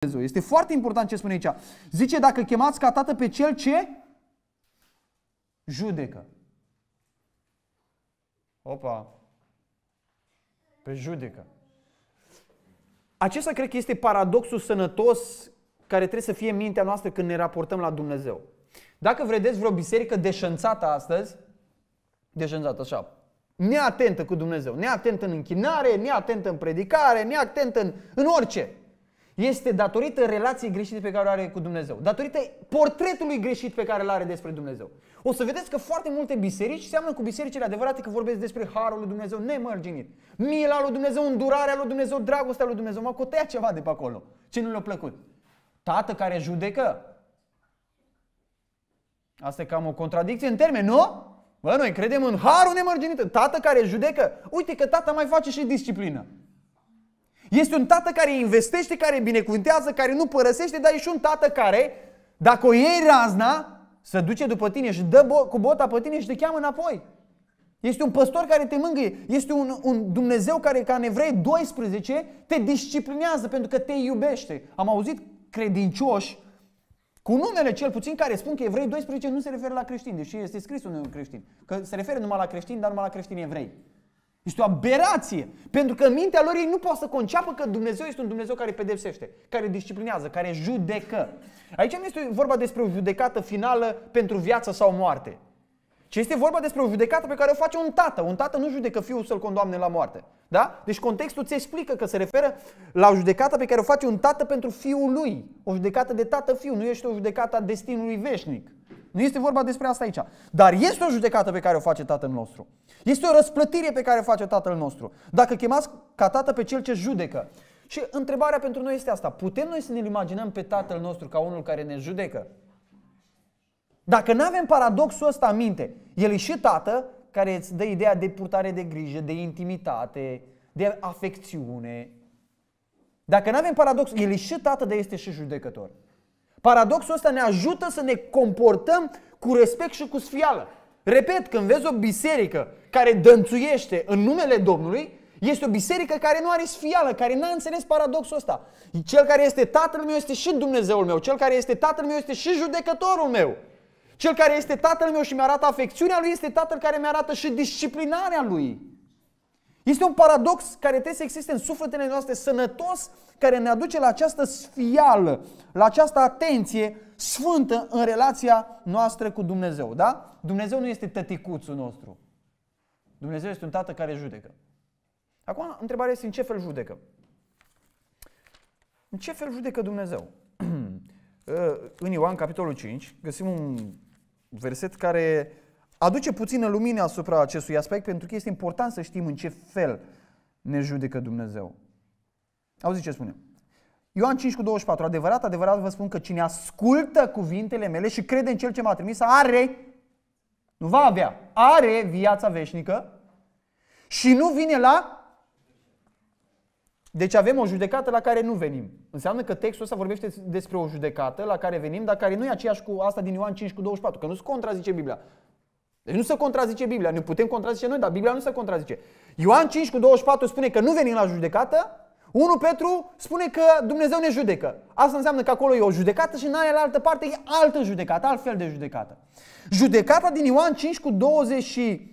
Dumnezeu. Este foarte important ce spune aici. Zice, dacă chemați ca tată pe cel ce judecă. Opa! Pe judecă. Acesta cred că este paradoxul sănătos care trebuie să fie mintea noastră când ne raportăm la Dumnezeu. Dacă vedeți vreo biserică deșanțată astăzi, deșanțată așa, neatentă cu Dumnezeu, neatentă în închinare, neatentă în predicare, neatentă în, în orice, este datorită relației greșite pe care o are cu Dumnezeu. Datorită portretului greșit pe care îl are despre Dumnezeu. O să vedeți că foarte multe biserici seamănă cu bisericile adevărate că vorbesc despre harul lui Dumnezeu nemărginit. Mila lui Dumnezeu, îndurarea lui Dumnezeu, dragostea lui Dumnezeu. Mă cotea ceva de pe acolo. Ce nu le-a plăcut? Tată care judecă. Asta e cam o contradicție în termeni, nu? Bă, noi credem în harul nemărginit. Tată care judecă. Uite că tata mai face și disciplină. Este un tată care investește, care binecuvântează, care nu părăsește, dar e și un tată care, dacă o iei razna, să duce după tine și dă bo- cu bota pe tine și te cheamă înapoi. Este un păstor care te mângâie. Este un, un Dumnezeu care, ca în Evrei 12, te disciplinează pentru că te iubește. Am auzit credincioși cu numele cel puțin care spun că Evrei 12 nu se referă la creștini, deși este scris unui creștin. Că se referă numai la creștini, dar numai la creștini evrei. Este o aberație. Pentru că în mintea lor ei nu pot să conceapă că Dumnezeu este un Dumnezeu care pedepsește, care disciplinează, care judecă. Aici nu este vorba despre o judecată finală pentru viață sau moarte. Ci este vorba despre o judecată pe care o face un tată. Un tată nu judecă fiul să-l condoamne la moarte. Da? Deci contextul ți explică că se referă la o judecată pe care o face un tată pentru fiul lui. O judecată de tată-fiu, nu este o judecată a destinului veșnic. Nu este vorba despre asta aici. Dar este o judecată pe care o face Tatăl nostru. Este o răsplătire pe care o face Tatăl nostru. Dacă chemați ca Tată pe Cel ce judecă. Și întrebarea pentru noi este asta. Putem noi să ne imaginăm pe Tatăl nostru ca unul care ne judecă? Dacă nu avem paradoxul ăsta în minte, El e și Tată care îți dă ideea de purtare de grijă, de intimitate, de afecțiune. Dacă nu avem paradoxul, El e și Tată, dar este și judecător. Paradoxul ăsta ne ajută să ne comportăm cu respect și cu sfială. Repet, când vezi o biserică care dănțuiește în numele Domnului, este o biserică care nu are sfială, care n-a înțeles paradoxul ăsta. Cel care este tatăl meu este și Dumnezeul meu, cel care este tatăl meu este și judecătorul meu. Cel care este tatăl meu și mi-arată afecțiunea lui este tatăl care mi-arată și disciplinarea lui. Este un paradox care trebuie să existe în sufletele noastre sănătos, care ne aduce la această sfială, la această atenție sfântă în relația noastră cu Dumnezeu. Da? Dumnezeu nu este tăticuțul nostru. Dumnezeu este un tată care judecă. Acum, întrebarea este în ce fel judecă? În ce fel judecă Dumnezeu? în Ioan, capitolul 5, găsim un verset care aduce puțină lumină asupra acestui aspect pentru că este important să știm în ce fel ne judecă Dumnezeu. Auziți ce spune? Ioan 5 cu 24. Adevărat, adevărat vă spun că cine ascultă cuvintele mele și crede în Cel ce m-a trimis, are, nu va avea, are viața veșnică și nu vine la... Deci avem o judecată la care nu venim. Înseamnă că textul ăsta vorbește despre o judecată la care venim, dar care nu e aceeași cu asta din Ioan 5 cu 24, că nu se contrazice Biblia. Deci nu se contrazice Biblia, ne putem contrazice noi, dar Biblia nu se contrazice. Ioan 5 cu 24 spune că nu venim la judecată, 1 Petru spune că Dumnezeu ne judecă. Asta înseamnă că acolo e o judecată și în aia altă parte e altă judecată, altfel de judecată. Judecata din Ioan 5 cu, 20 și,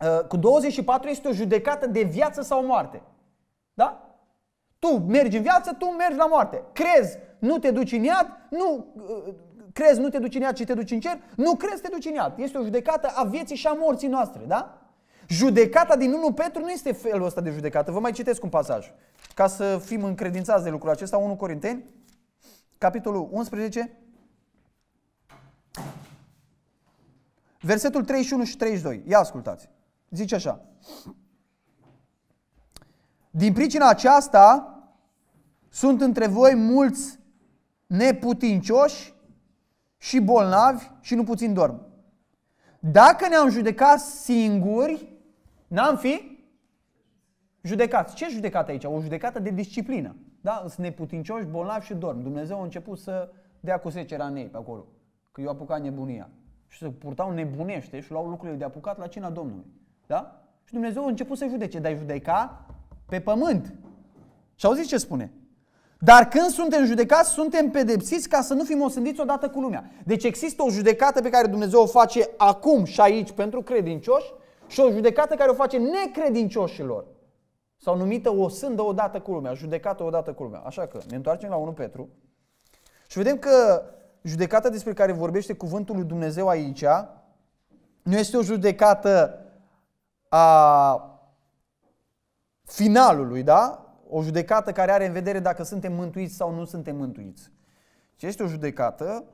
uh, cu 24 este o judecată de viață sau moarte. Da? Tu mergi în viață, tu mergi la moarte. Crezi, nu te duci în iad, nu uh, crezi, nu te duci în iad, ci te duci în cer, nu crezi, te duci în iad. Este o judecată a vieții și a morții noastre, da? Judecata din 1 Petru nu este felul ăsta de judecată. Vă mai citesc un pasaj ca să fim încredințați de lucrul acesta. 1 Corinteni, capitolul 11, versetul 31 și 32. Ia ascultați. Zice așa. Din pricina aceasta sunt între voi mulți neputincioși și bolnavi și nu puțin dorm. Dacă ne-am judecat singuri, N-am fi judecați. Ce judecat aici? O judecată de disciplină. Da? Sunt neputincioși, bolnavi și dorm. Dumnezeu a început să dea cu secerea în ei pe acolo. Că eu apucat nebunia. Și să purtau nebunește și luau lucrurile de apucat la cina Domnului. Da? Și Dumnezeu a început să judece, dar judeca pe pământ. Și auziți ce spune? Dar când suntem judecați, suntem pedepsiți ca să nu fim osândiți odată cu lumea. Deci există o judecată pe care Dumnezeu o face acum și aici pentru credincioși și o judecată care o face necredincioșilor. Sau numită o sândă odată cu lumea, judecată odată cu lumea. Așa că ne întoarcem la 1 Petru și vedem că judecata despre care vorbește cuvântul lui Dumnezeu aici nu este o judecată a finalului, da? O judecată care are în vedere dacă suntem mântuiți sau nu suntem mântuiți. Și este o judecată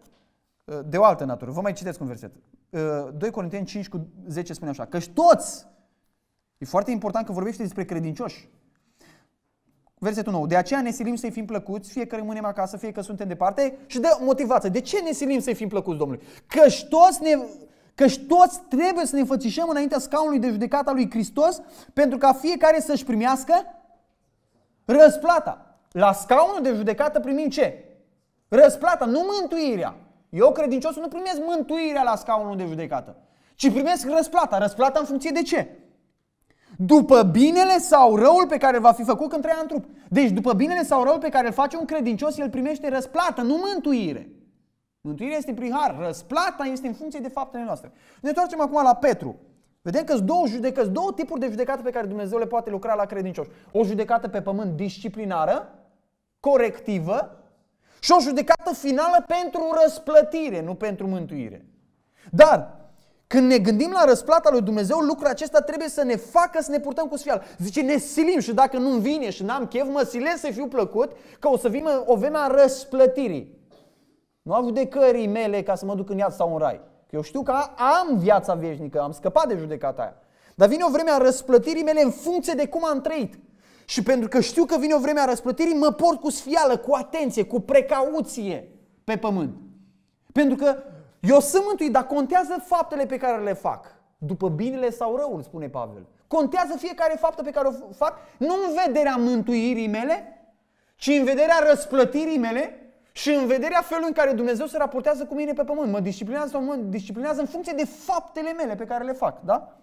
uh, de o altă natură. Vă mai citesc un verset. 2 uh, Corinteni 5 cu 10 spune așa, căci toți, e foarte important că vorbește despre credincioși. Versetul 9. De aceea ne silim să-i fim plăcuți, fie că rămânem acasă, fie că suntem departe și de motivație. De ce ne silim să-i fim plăcuți Domnului? Căci toți ne, Căci toți trebuie să ne înfățișăm înaintea scaunului de judecată a lui Hristos pentru ca fiecare să-și primească răsplata. La scaunul de judecată primim ce? Răsplata, nu mântuirea. Eu, credincios, nu primesc mântuirea la scaunul de judecată, ci primesc răsplata. Răsplata în funcție de ce? După binele sau răul pe care îl va fi făcut când trăia în trup. Deci după binele sau răul pe care îl face un credincios, el primește răsplată, nu mântuire. Mântuirea este prin har, răsplata este în funcție de faptele noastre. Ne întoarcem acum la Petru. Vedem că sunt două judecăți, două tipuri de judecată pe care Dumnezeu le poate lucra la credincioși. O judecată pe pământ disciplinară, corectivă și o judecată finală pentru răsplătire, nu pentru mântuire. Dar, când ne gândim la răsplata lui Dumnezeu, lucrul acesta trebuie să ne facă să ne purtăm cu sfial. Zice, ne silim și dacă nu vine și n-am chef, mă silesc să fiu plăcut, că o să vină o vreme a răsplătirii. Nu am judecării mele ca să mă duc în iad sau în rai. Că eu știu că am viața veșnică, am scăpat de judecata aia. Dar vine o vreme a răsplătirii mele în funcție de cum am trăit. Și pentru că știu că vine o vreme a răsplătirii, mă port cu sfială, cu atenție, cu precauție pe pământ. Pentru că eu sunt mântuit, dar contează faptele pe care le fac. După binele sau răul, spune Pavel. Contează fiecare faptă pe care o fac, nu în vederea mântuirii mele, ci în vederea răsplătirii mele și în vederea felului în care Dumnezeu se raportează cu mine pe pământ, mă disciplinează sau mă disciplinează în funcție de faptele mele pe care le fac, da?